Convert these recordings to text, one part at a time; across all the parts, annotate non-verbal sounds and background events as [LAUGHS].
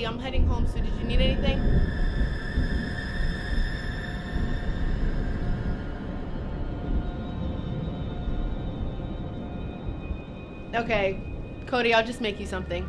I'm heading home, so did you need anything? Okay, Cody, I'll just make you something.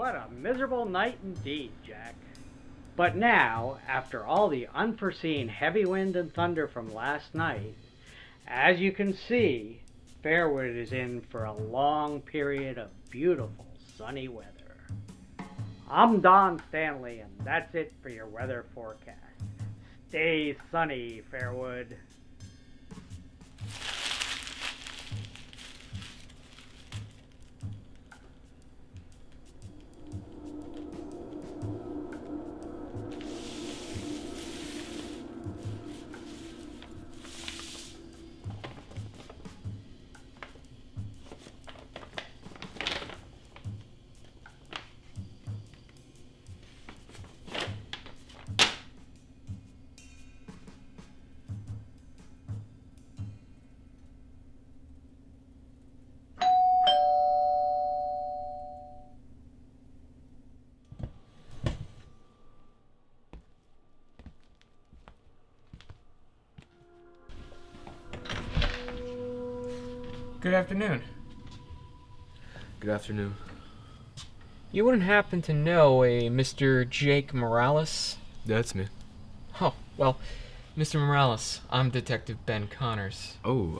What a miserable night indeed, Jack. But now, after all the unforeseen heavy wind and thunder from last night, as you can see, Fairwood is in for a long period of beautiful sunny weather. I'm Don Stanley, and that's it for your weather forecast. Stay sunny, Fairwood. Afternoon. Good afternoon. You wouldn't happen to know a Mr. Jake Morales? That's me. Oh, well, Mr. Morales, I'm Detective Ben Connors. Oh,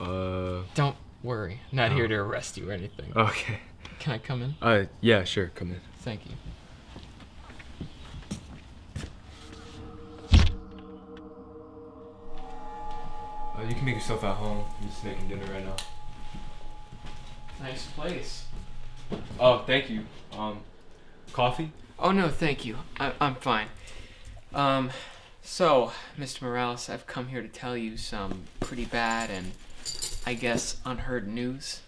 uh. Don't worry, not Oh. here to arrest you or anything. Okay. Can I come in? Uh, yeah, sure, come in. Thank you. Uh, you can make yourself at home. I'm just making dinner right now. Nice place. Oh, thank you. Um, coffee? Oh no, thank you. I, I'm fine. Um, so, Mr. Morales, I've come here to tell you some pretty bad and, I guess, unheard news.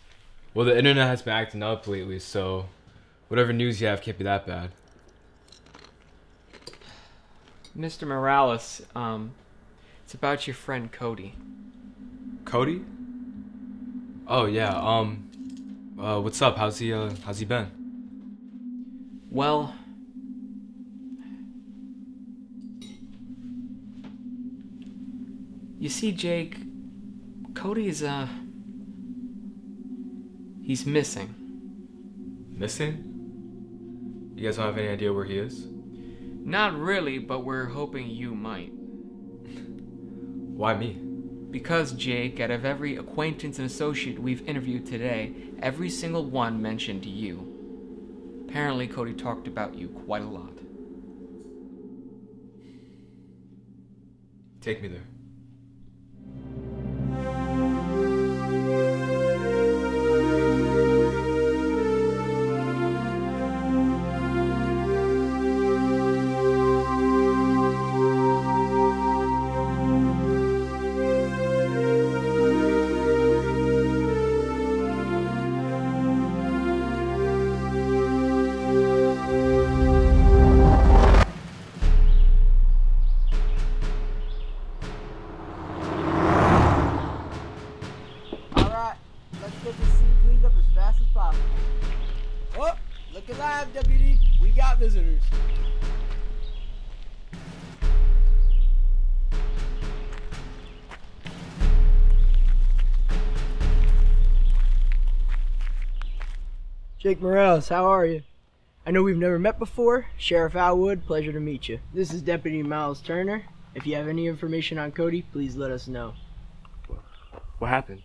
Well, the internet has been acting up lately, so whatever news you have can't be that bad. Mr. Morales, um, it's about your friend Cody. Cody? Oh yeah. Um, uh, what's up? How's he? Uh, how's he been? Well, you see, Jake, Cody is, uh, he's missing. Missing? You guys don't have any idea where he is? Not really, but we're hoping you might. Why me? Because, Jake, out of every acquaintance and associate we've interviewed today, every single one mentioned you. Apparently, Cody talked about you quite a lot. Take me there. Jake Morales, how are you? I know we've never met before. Sheriff Alwood, pleasure to meet you. This is Deputy Miles Turner. If you have any information on Cody, please let us know. What happened?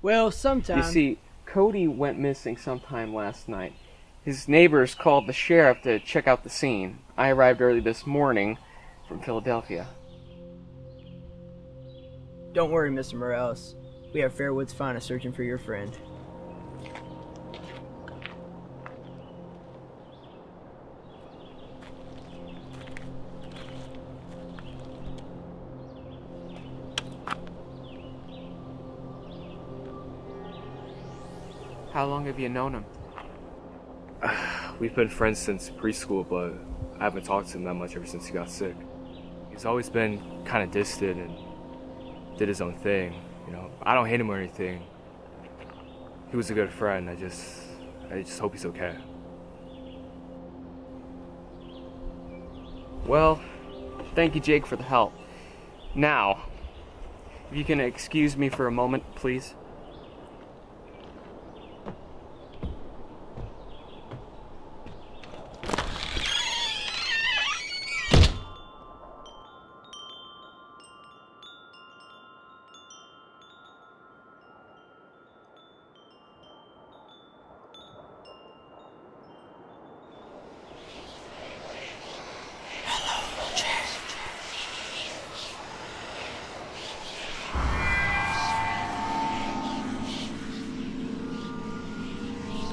Well, sometime. You see, Cody went missing sometime last night. His neighbors called the sheriff to check out the scene. I arrived early this morning from Philadelphia. Don't worry, Mr. Morales. We have Fairwood's finest searching for your friend. How long have you known him? [SIGHS] We've been friends since preschool, but I haven't talked to him that much ever since he got sick. He's always been kind of distant and did his own thing. You know, I don't hate him or anything. He was a good friend. I just, I just hope he's okay. Well, thank you, Jake, for the help. Now, if you can excuse me for a moment, please.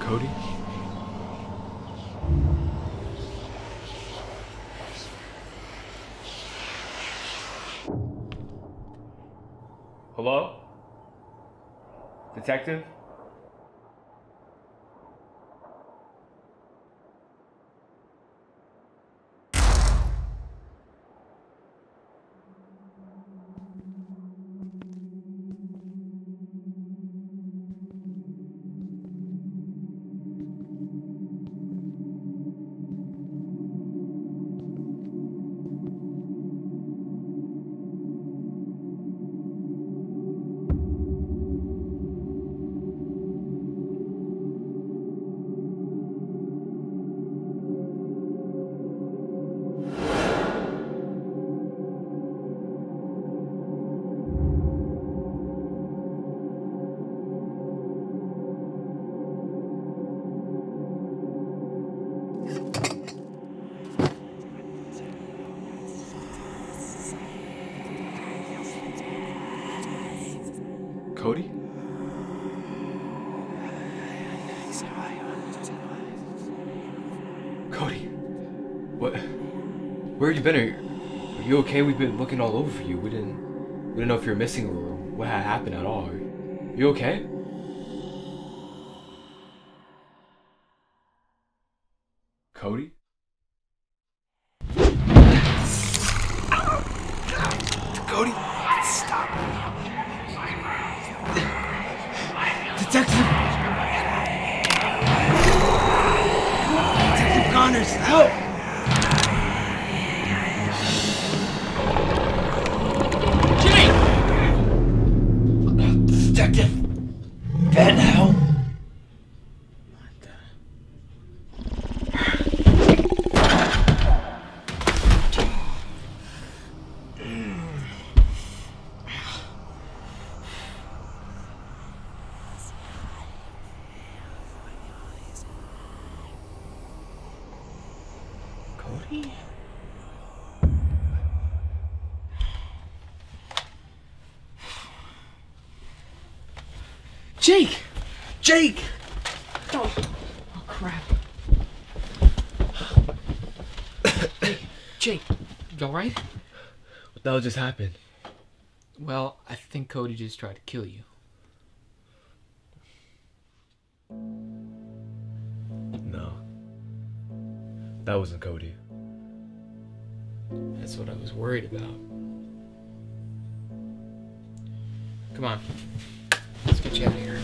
Cody? Hello? Detective? What? Where have you been? Are you, are you okay? We've been looking all over for you. We didn't, we didn't know if you were missing or what had happened at all. Are you okay? Cody, hell just happened? Well, I think Cody just tried to kill you. No. That wasn't Cody. That's what I was worried about. Come on. Let's get you out of here.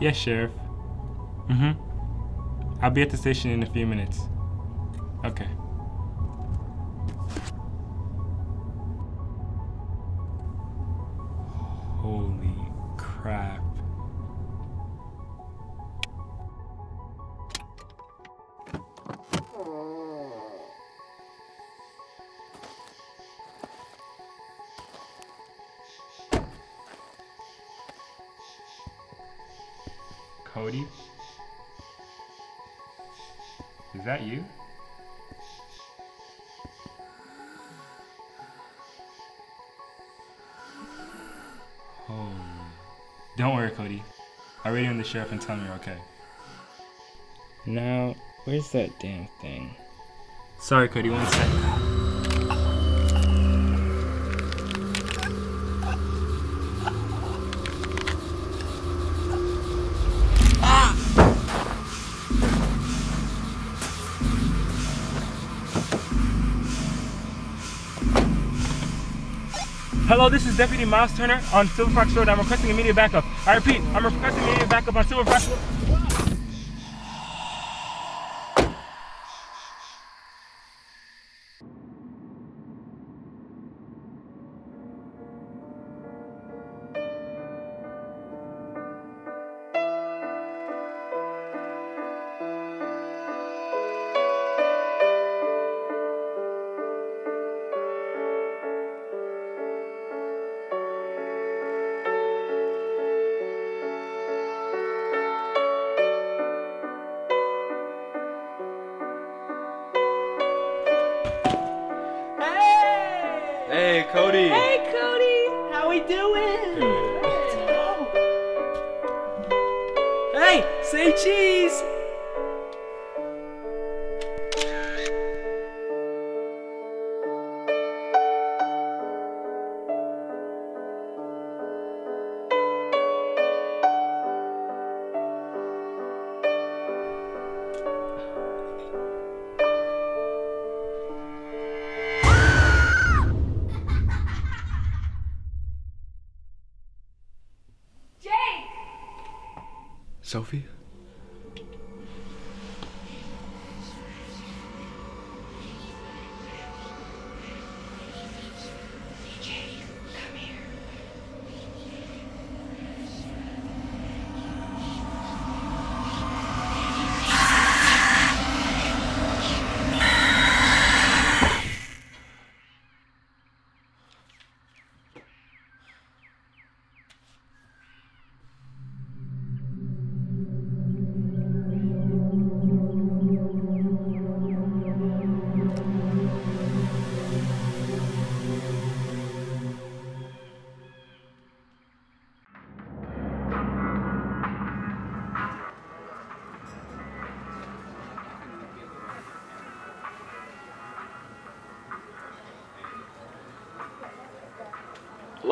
Yes, Sheriff. Mm-hmm. I'll be at the station in a few minutes. Okay. I'll radio on the sheriff and tell me you're okay. Now, where's that damn thing? Sorry, Cody, one sec. Deputy Miles Turner on Silver Fox Road. I'm requesting immediate backup. I repeat, I'm requesting immediate backup on Silver Fox Road. Say cheese!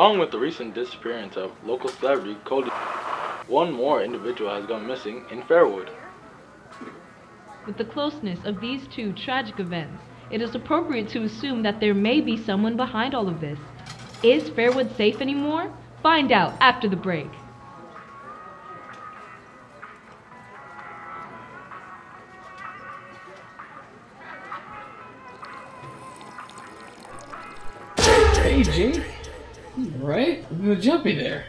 Along with the recent disappearance of local celebrity Cody, one more individual has gone missing in Fairwood. With the closeness of these two tragic events, it is appropriate to assume that there may be someone behind all of this. Is Fairwood safe anymore? Find out after the break. Little jumpy there.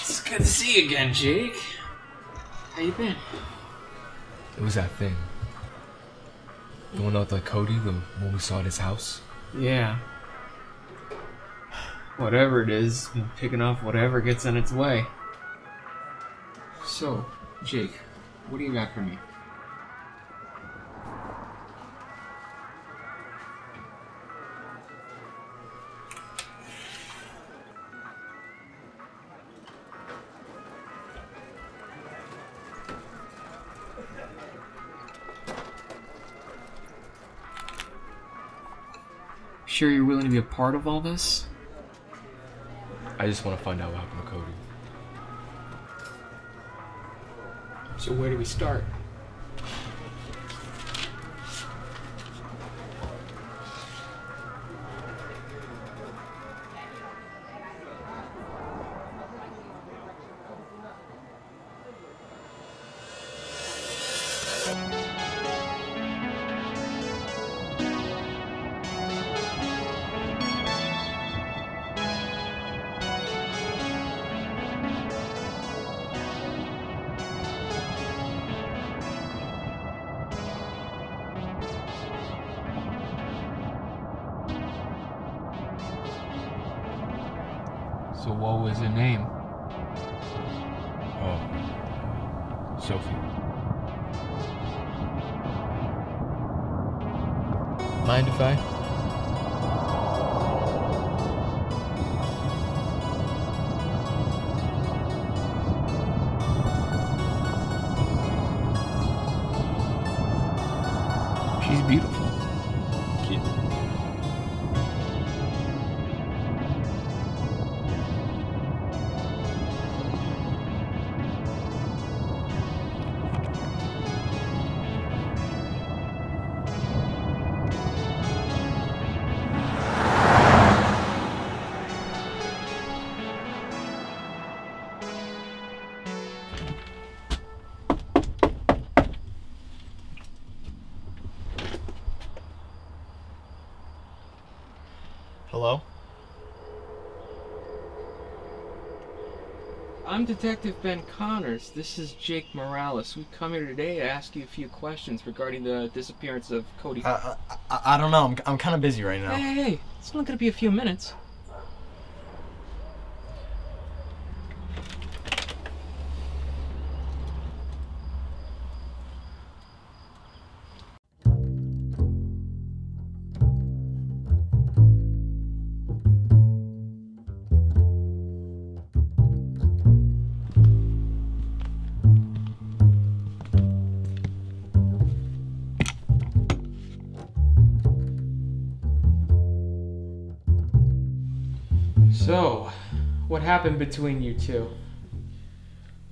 It's good to see you again, Jake. How you been? It was that thing. The one with like Cody, the one we saw at his house. Yeah. Whatever it is, picking off whatever gets in its way. So, Jake, what do you got for me? Sure you're willing to be a part of all this? I just want to find out what happened to Cody. So where do we start? So, what was her name? Oh, Sophie. Mind if I? I'm Detective Ben Connors. This is Jake Morales. We've come here today to ask you a few questions regarding the disappearance of Cody. Uh, I, I don't know. I'm, I'm kind of busy right now. Hey, hey, hey, it's only gonna be a few minutes. So, what happened between you two?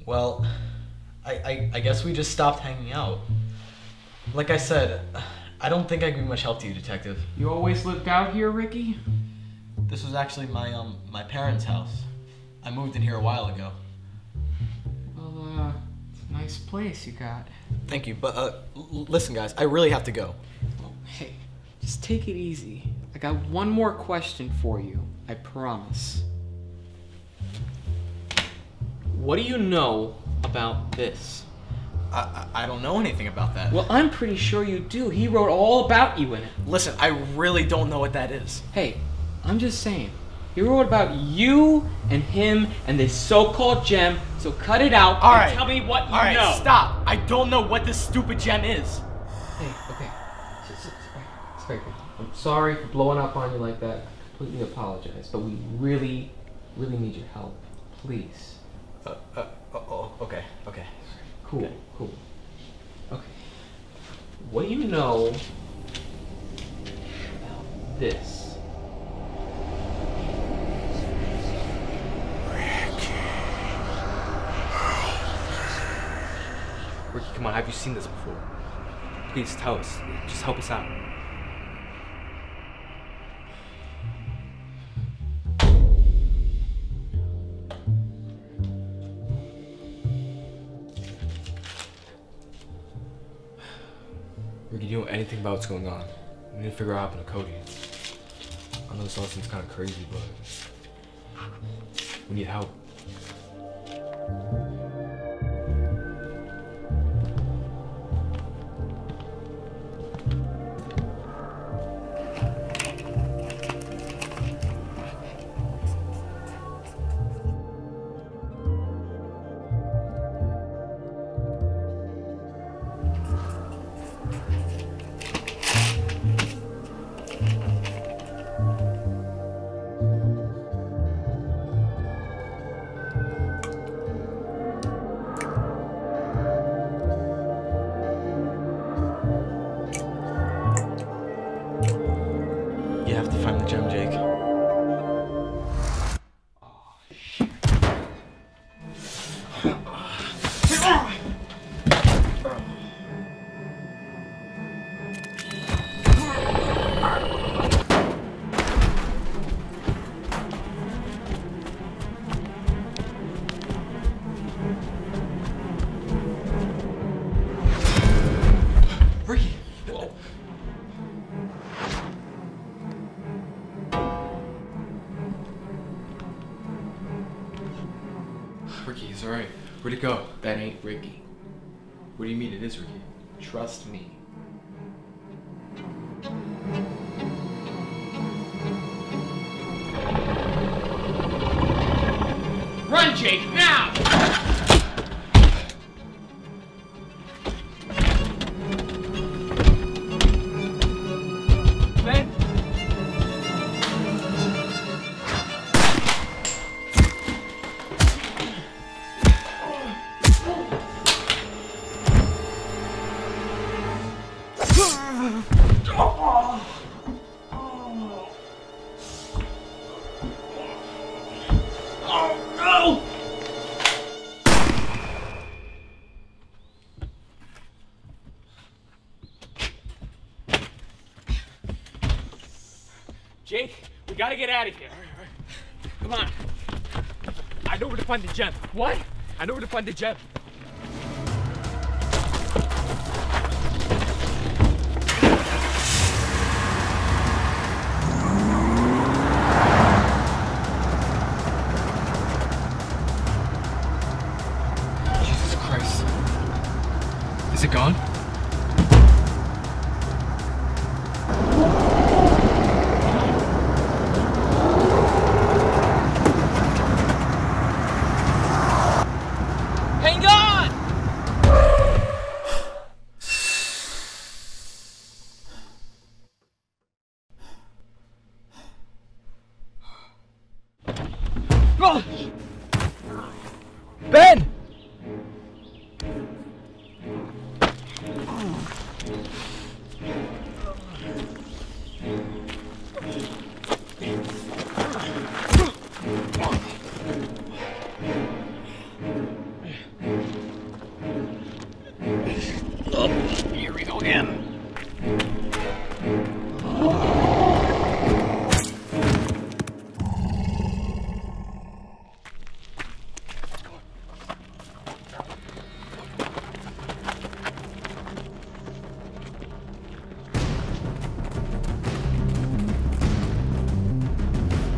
Well, I, I, I guess we just stopped hanging out. Like I said, I don't think I can be much help to you, detective. You always lived out here, Ricky? This was actually my um my parents' house. I moved in here a while ago. Well, uh, it's a nice place you got. Thank you, but uh, listen, guys, I really have to go. Hey, just take it easy. I got one more question for you. I promise. What do you know about this? I, I don't know anything about that. Well, I'm pretty sure you do. He wrote all about you in it. Listen, I really don't know what that is. Hey, I'm just saying. He wrote about you and him and this so-called gem. So cut it out All and right. tell me what you All right, know. stop. I don't know what this stupid gem is. Hey, okay. It's, it's, it's. I'm sorry for blowing up on you like that. Completely apologize, but we really, really need your help. Please. Uh, uh, oh, okay, okay. Cool, cool. Okay. What do you know about this? Ricky, come on, have you seen this before? Please tell us. Just help us out. Ricky, do you know anything about what's going on? We need to figure out what happened to Cody. I know this all seems kind of crazy, but we need help. Go? That ain't Ricky. What do you mean it is Ricky? Trust me. Jake, we gotta get out of here. Come on. I know where to find the gem. What? I know where to find the gem.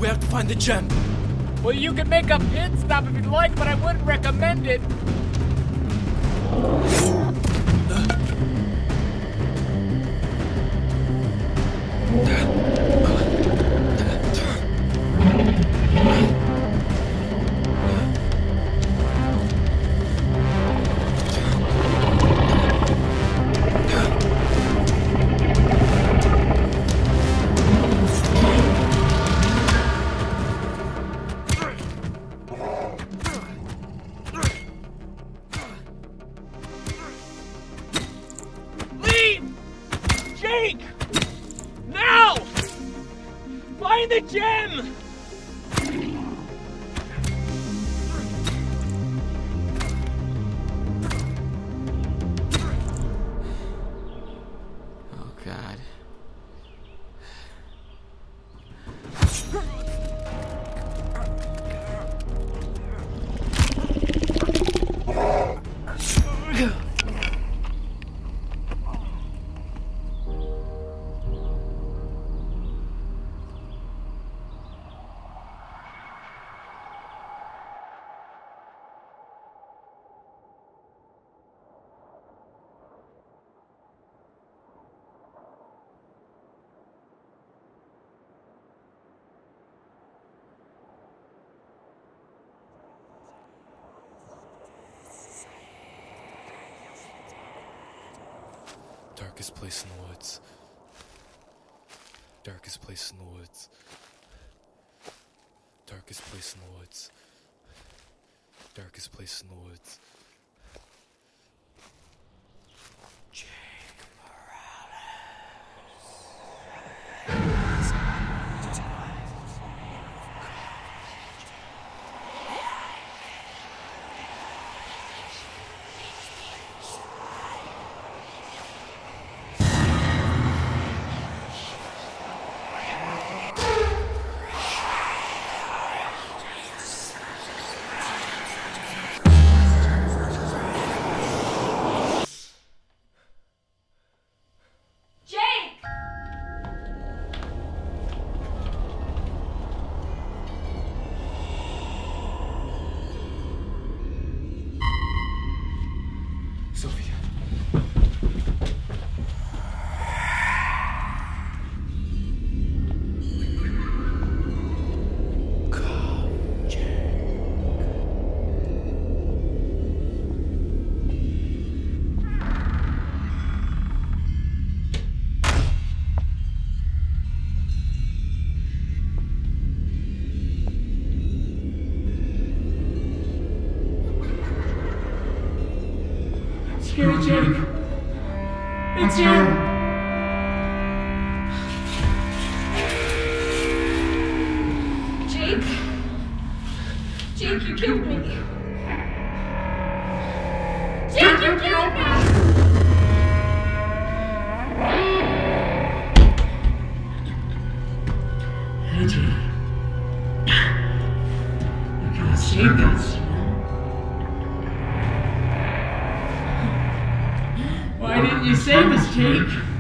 We have to find the gem. Well, you can make a pit stop if you'd like, but I wouldn't recommend it. Leave! Darkest place in the woods. Darkest place in the woods. Why didn't you save us, Jake?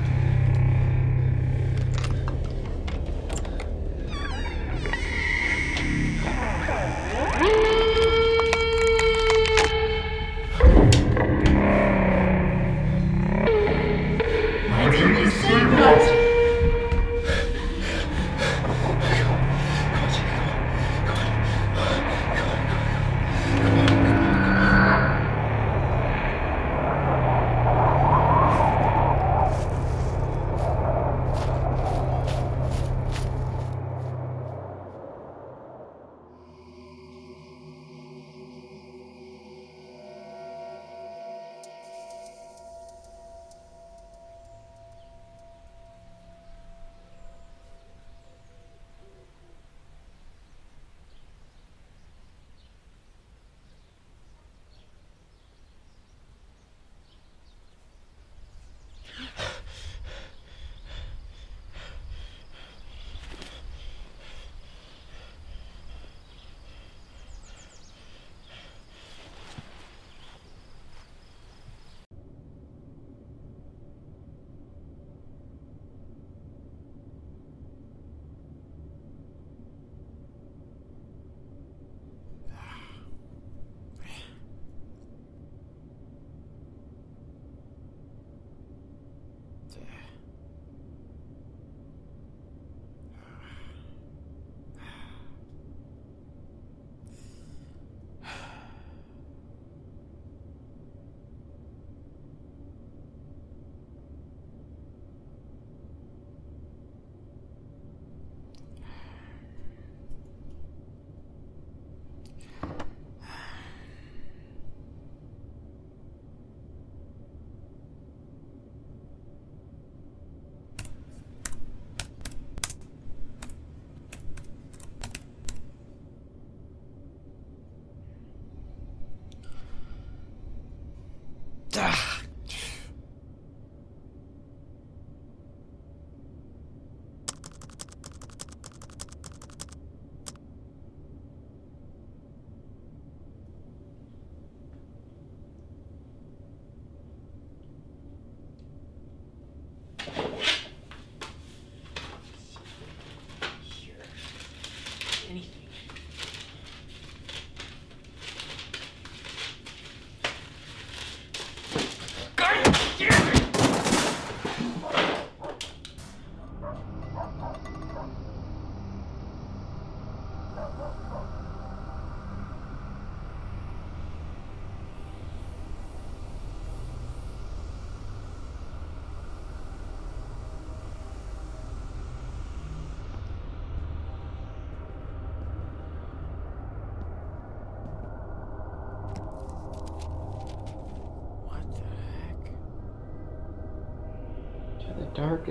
To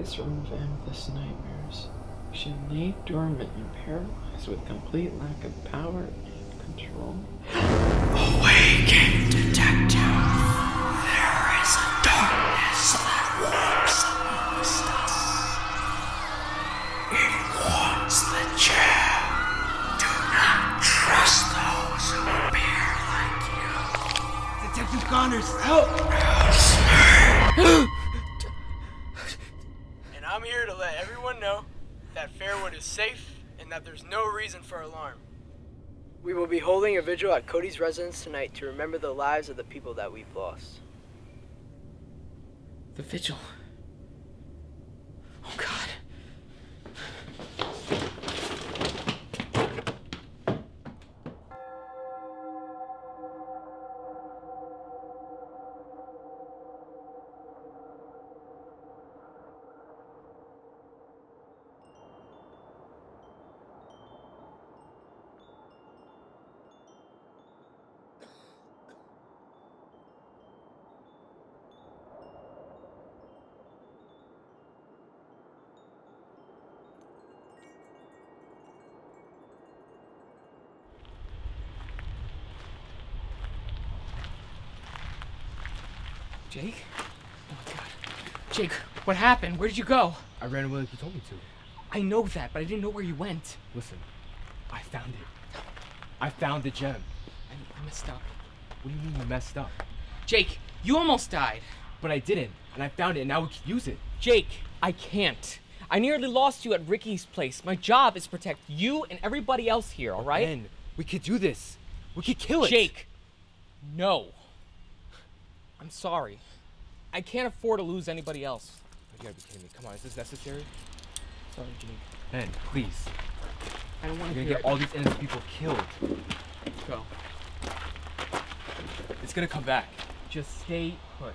the darkest room of endless nightmares. We should lay dormant and paralyzed with complete lack of power and control. Awaken, detective. There is a darkness that warps amongst us. It wants the gem. Do not trust those who appear like you. Detective Connors, help! There's no reason for alarm. We will be holding a vigil at Cody's residence tonight to remember the lives of the people that we've lost. The vigil. Oh god. Jake, what happened? Where did you go? I ran away like you told me to. I know that, but I didn't know where you went. Listen, I found it. I found the gem. I, I messed up. What do you mean you messed up? Jake, you almost died. But I didn't, and I found it, and now we can use it. Jake, I can't. I nearly lost you at Ricky's place. My job is to protect you and everybody else here, all right? Ben, we could do this. We could kill it. Jake, no. I'm sorry. I can't afford to lose anybody else. You gotta be kidding me. Come on, is this necessary? Sorry, Jake. Ben, please. I don't want We're gonna get all these innocent people killed. Go. It's gonna come back. Just stay put.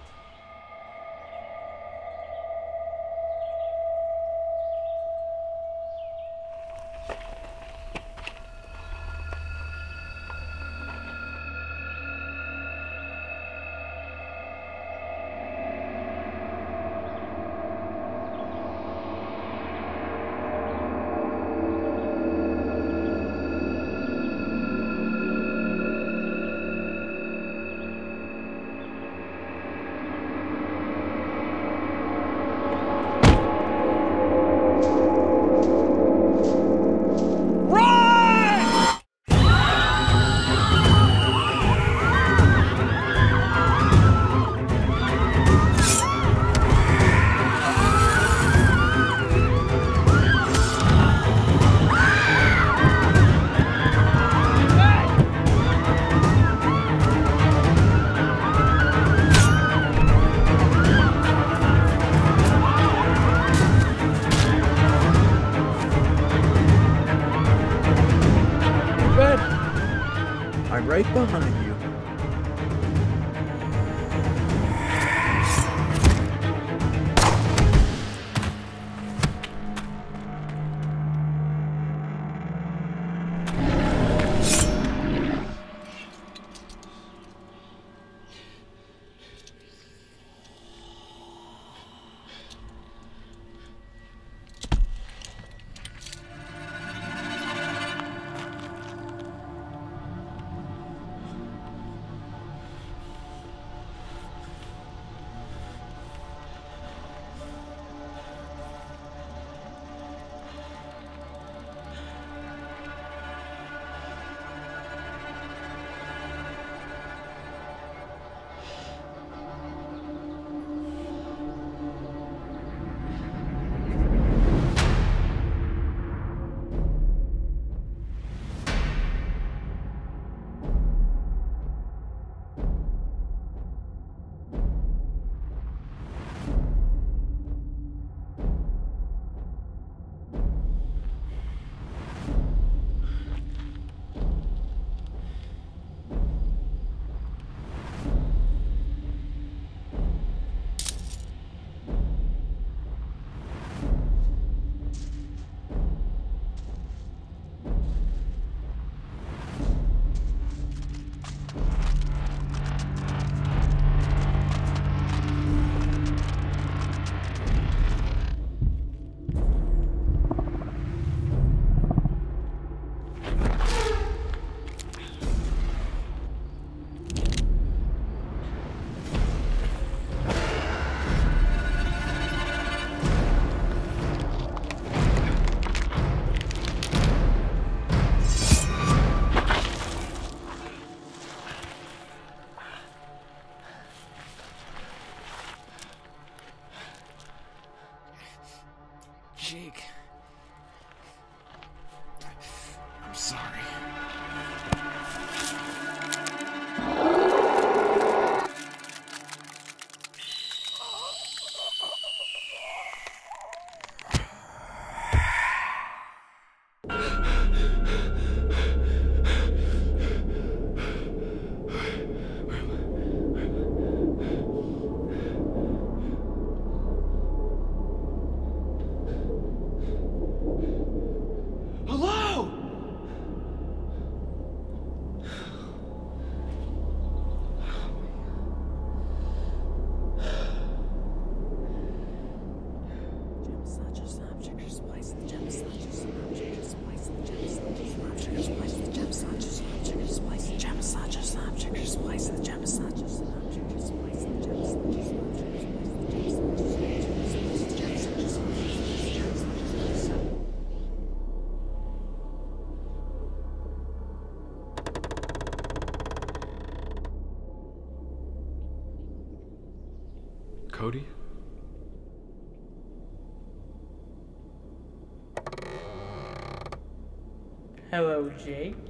Hello, Jake.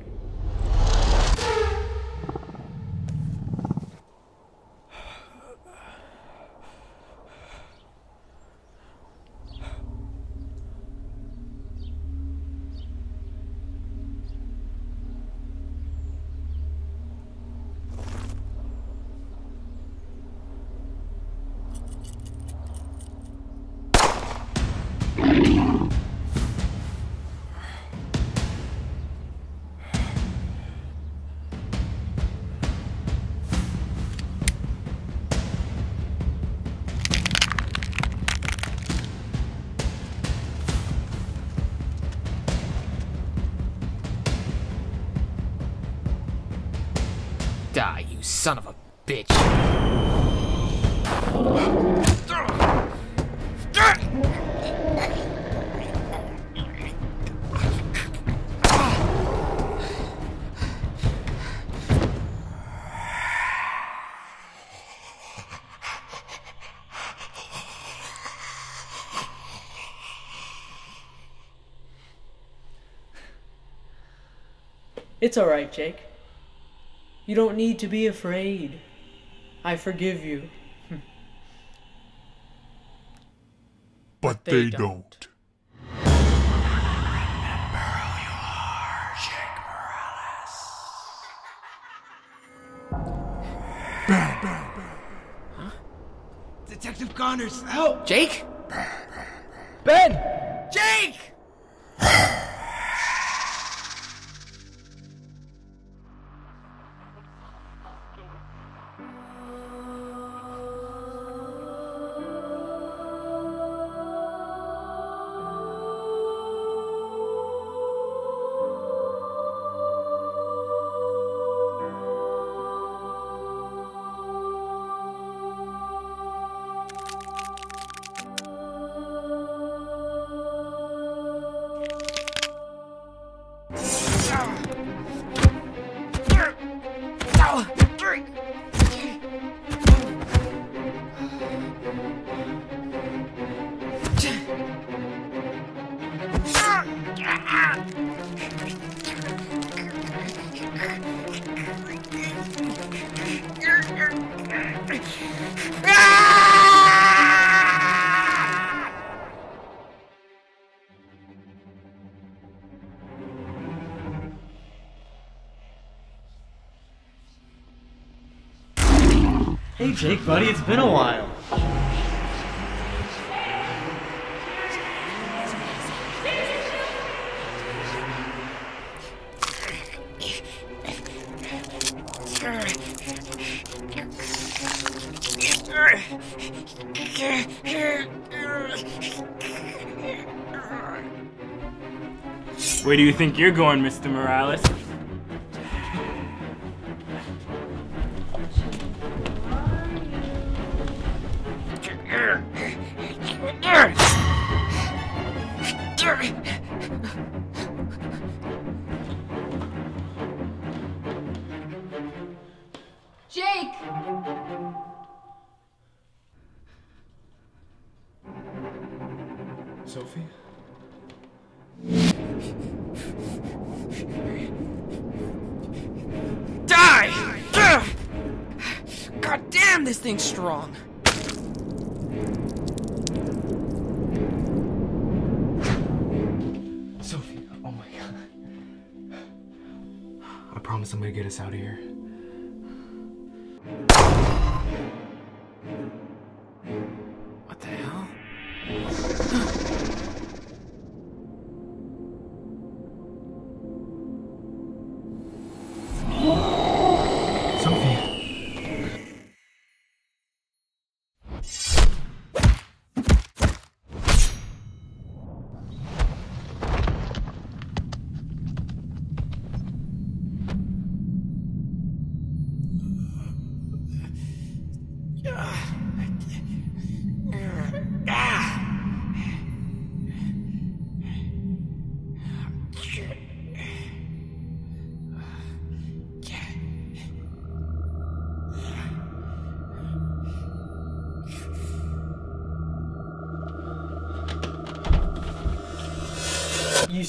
Die, you son of a bitch. It's alright, Jake. You don't need to be afraid. I forgive you. [LAUGHS] But they don't. Detective Connors, help! Jake? Ben! Jake! Hey Jake, buddy, it's been a while. Where do you think you're going, Mr. Morales?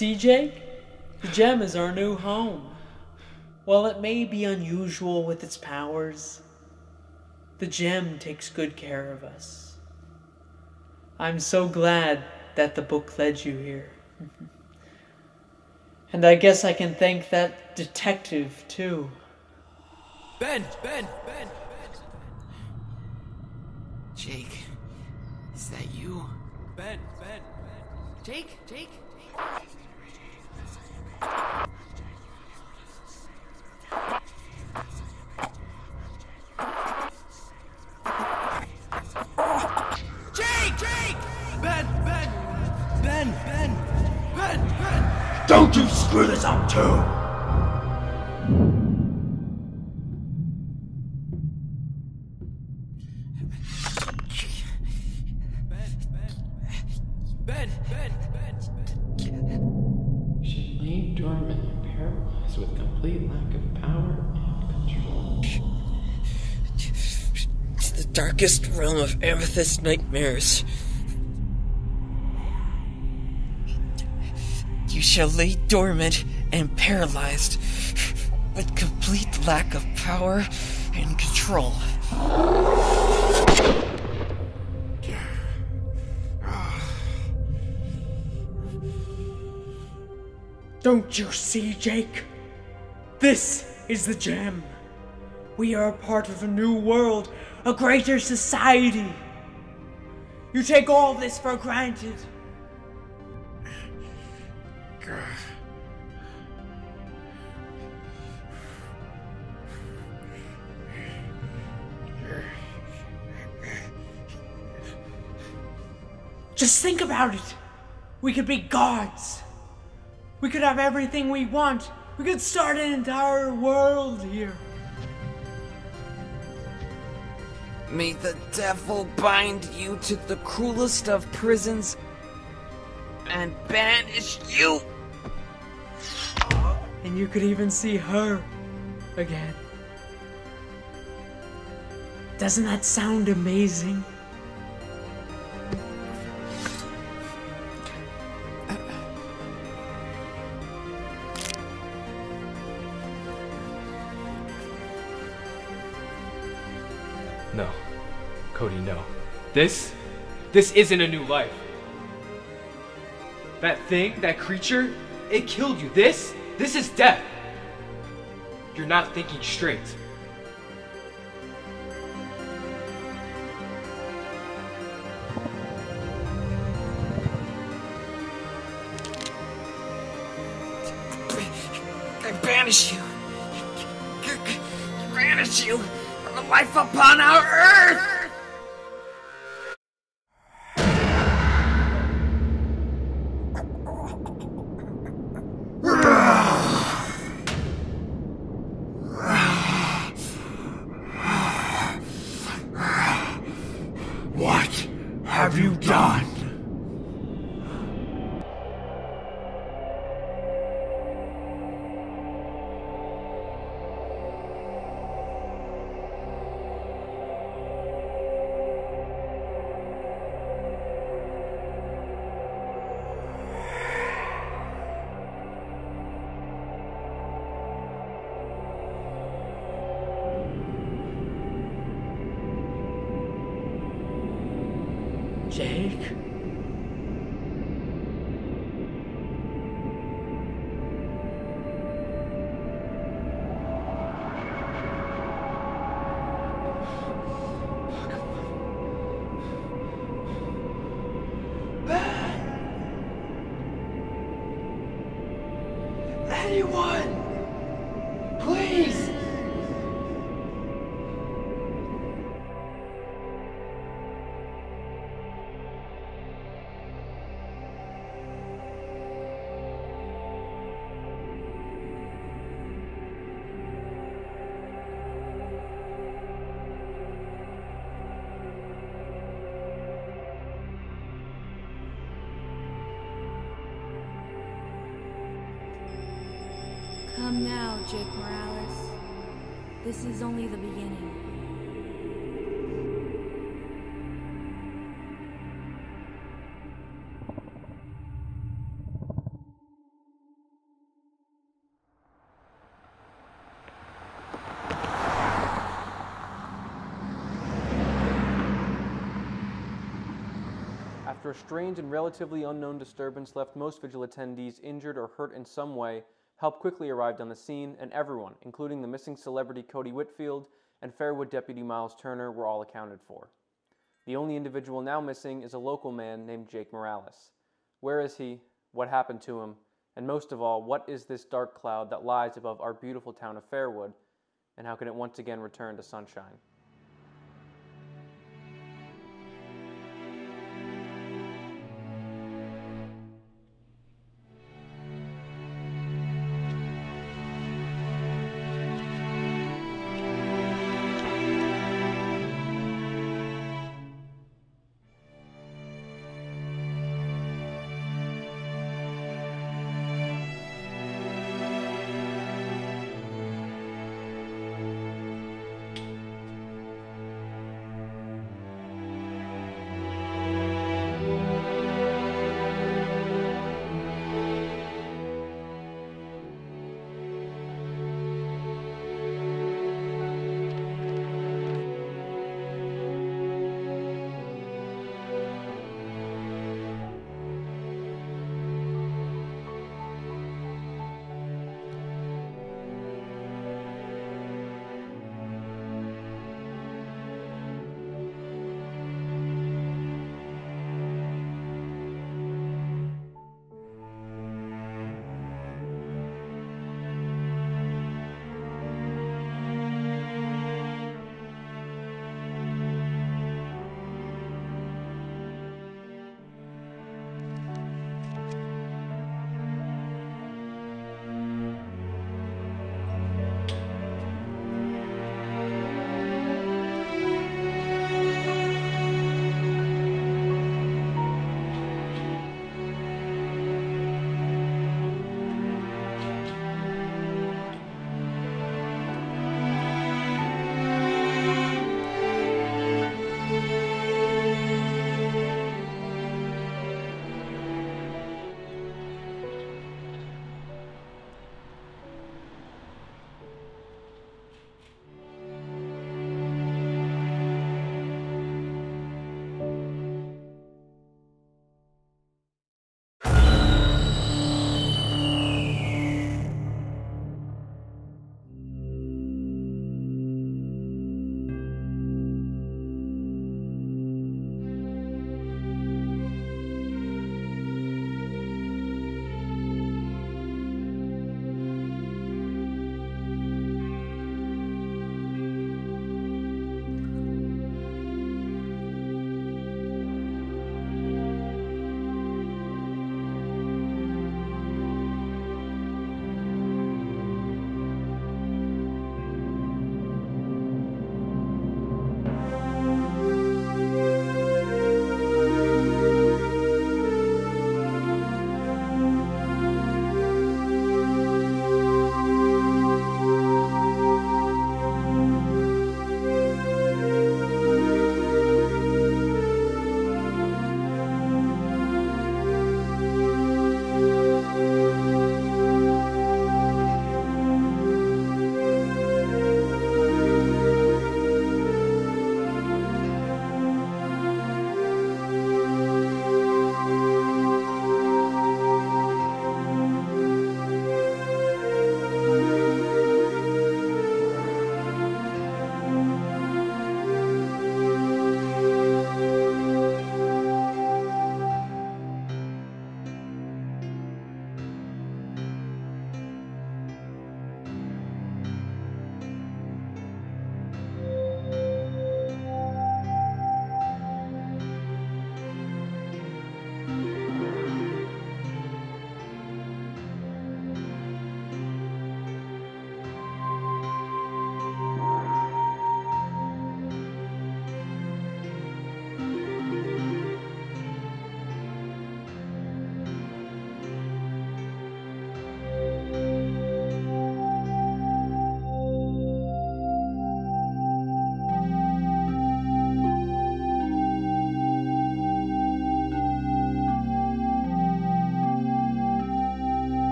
See, Jake? The gem is our new home. While it may be unusual with its powers, the gem takes good care of us. I'm so glad that the book led you here. [LAUGHS] and I guess I can thank that detective, too. Ben, Ben, Ben, Ben! Jake, is that you? Ben, Ben, Ben. Jake, Jake. Jake, Don't you screw this up too! Ben, Ben, She lay dormant and paralyzed with complete lack of power and control. It's the darkest realm of amethyst nightmares. You shall lay dormant and paralyzed with complete lack of power and control. Don't you see, Jake? This is the gem. We are a part of a new world, a greater society. You take all this for granted. Just think about it. We could be gods. We could have everything we want. We could start an entire world here. May the devil bind you to the cruelest of prisons and banish you. And you could even see her again. Doesn't that sound amazing? This, this isn't a new life. That thing, that creature, it killed you. This, this is death. You're not thinking straight. I banish you. I Banish you from the life upon our earth. This is only the beginning. After a strange and relatively unknown disturbance left most vigil attendees injured or hurt in some way, help quickly arrived on the scene, and everyone, including the missing celebrity Cody Whitfield and Fairwood deputy Miles Turner, were all accounted for. The only individual now missing is a local man named Jake Morales. Where is he? What happened to him? And most of all, what is this dark cloud that lies above our beautiful town of Fairwood? And how can it once again return to sunshine?